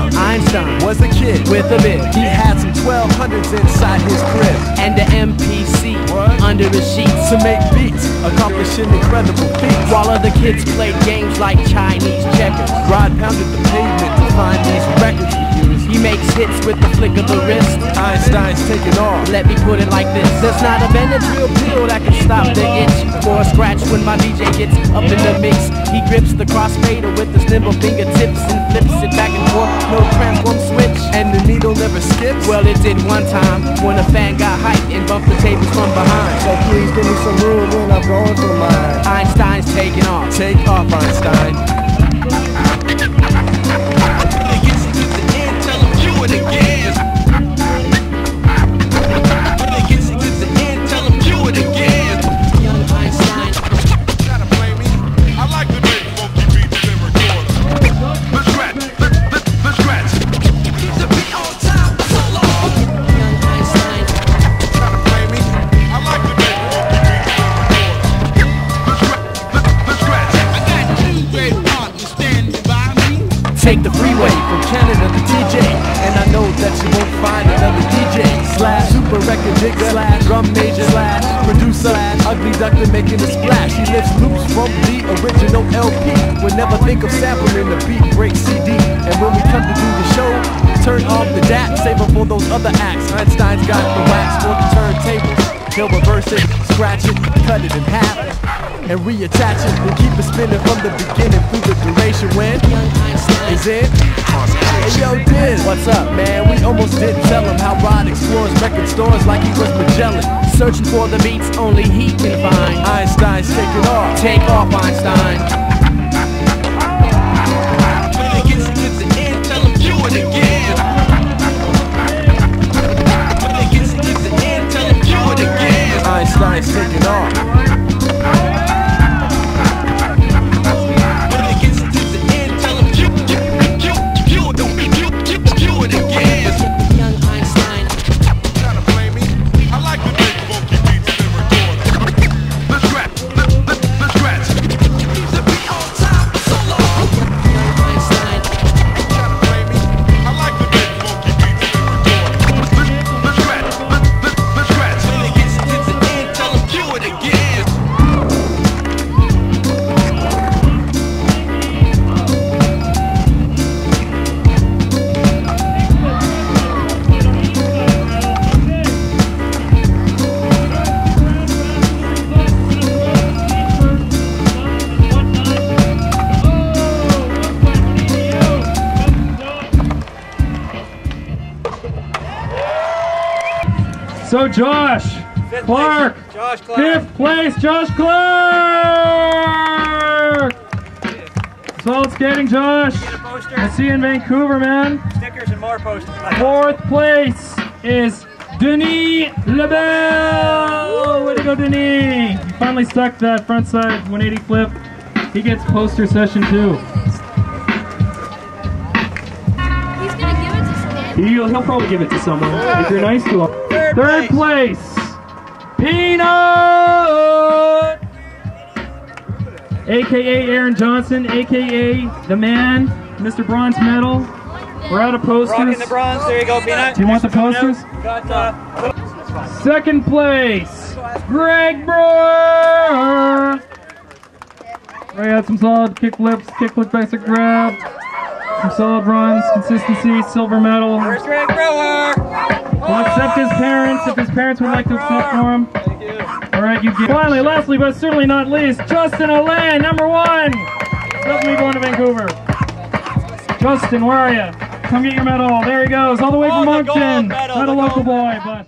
Young, Einstein was a kid. with a bit. He had some 1200s inside his crib. and the MPC What? under the sheets. To make beats, accomplishing incredible feats. While other kids played games like Chinese checkers. Rod pounded the pavement to find these records. He makes hits with the flick of the wrist. Einstein's taking off. Let me put it like this. There's not a Benadryl pill that can stop the itch or a scratch when my DJ gets up in the mix. He grips the crossfader with his nimble fingertips and flips it back and forth. No transform switch. And the needle never skips. Well, it did one time when a fan got hyped and bumped the tables from behind. so please give me some room when I'm going for mine. Einstein's taking off. Take off, Einstein. Take the freeway from Canada to TJ. And I know that you won't find another DJ. Slash super record digger. Slash drum major. Slash producer. Slash ugly duckler making a splash. He lifts loops from the original LP. Would never think of sampling the beat break CD. And when we come to do the show, turn off the DAT. Save them for those other acts. Einstein's got the wax for the turntables. He'll reverse it, scratch it, cut it in half. And reattach it and keep it spinning from the beginning through the duration when is it? Hey yo, Diz, what's up, man? We almost didn't tell him how Rod explores record stores like he was Magellan. Searching for the beats only he can find. Einstein's taking off. Take off, Einstein. Einstein's taking off. So Josh Clark, Josh Clark. fifth place, Josh Clark. Salt skating, Josh. I see you in Vancouver, man. stickers, and more posters. Fourth place is Denis LaBelle. Way to go, Denis. You finally stuck that front side 180 flip. He gets poster session two. He'll, he'll probably give it to someone if you're nice to him. Third Third place. place, Peanut, aka Aaron Johnson, aka the man, Mr. Bronze Medal. We're out of posters. Rocking the bronze. There you go, Peanut. Do you want the posters? Got uh, Second place, Greg Brewer. Ray had some solid kick flips, kick flip basic grab, some solid runs, consistency, silver medal. Where's Greg Brewer? We'll accept his parents if his parents would like to accept for him. Thank you. All right, you get. Finally, lastly, but certainly not least, Justin Alain, number one. Me going to Vancouver. Justin, where are you? Come get your medal. There he goes, all the way Oh, from Moncton. medal, Not a local boy, but.